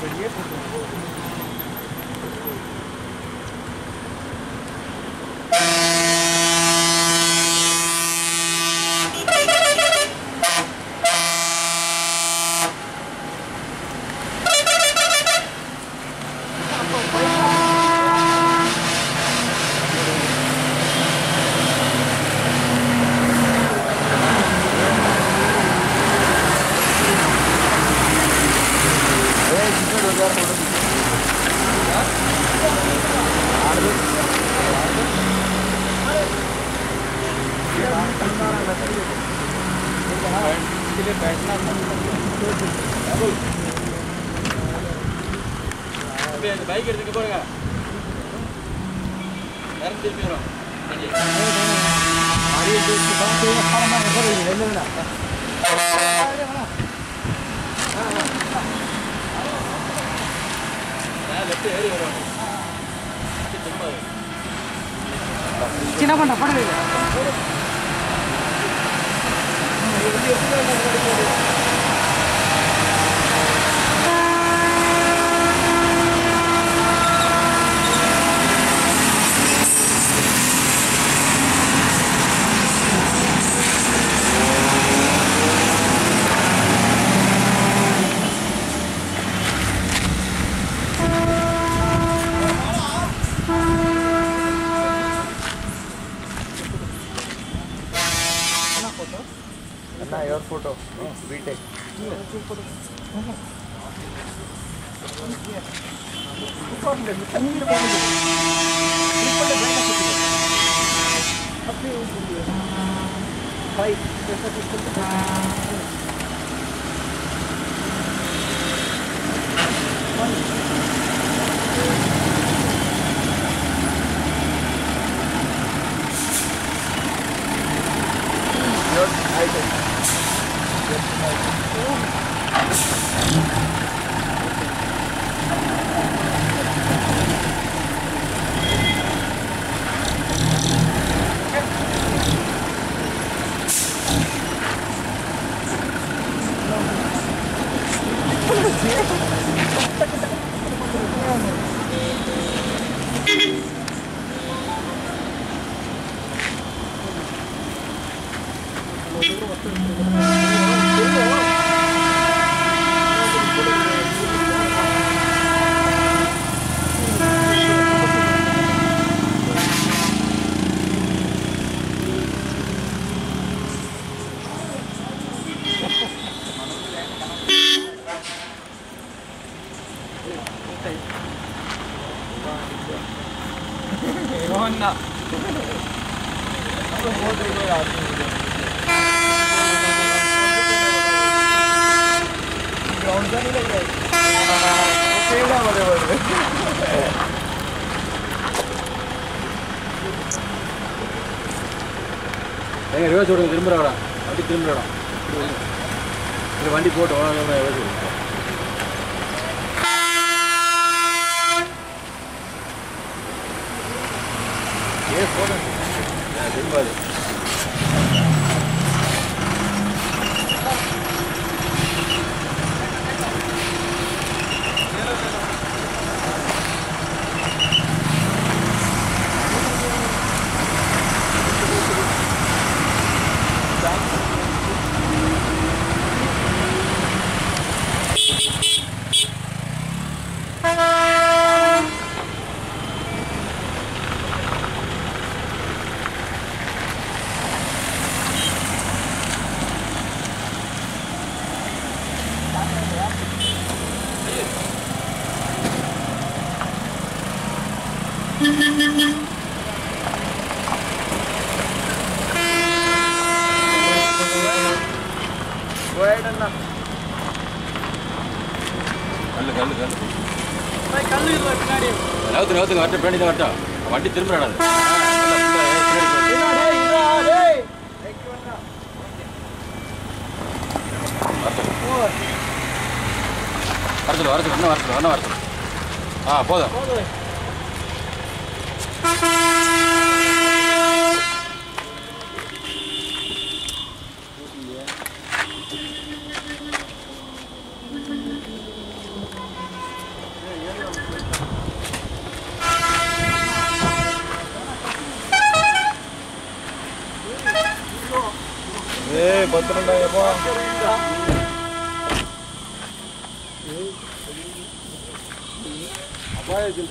конечно. அந்த பைக் எடுத்துக்க போறங்க நேரம் திரும்பி வரும் சின்ன பண்ண படம் Anna, your photo. Oh, BTEC. Five. いろんな。எங்க reverse விடுங்க திரும்புறா இடம் வண்டி திரும்புற வண்டி போட்டு ஓடாத ரிவர்ஸ் விடுங்க ஏ போதும் திரும்பாது. கல்லு கல்லு கல்லு. கல்லு பின்னாடி நவுத்து நவுத்துங்க வரட்டும் பின்னாடி தான் வரட்டும் வண்டி போ. வரத்துல வரத்துல இன்னும் வரத்துல இன்னும் வரத்துல ஆ போதும். பத்திரண்டா எப்போ அபாயத்தில்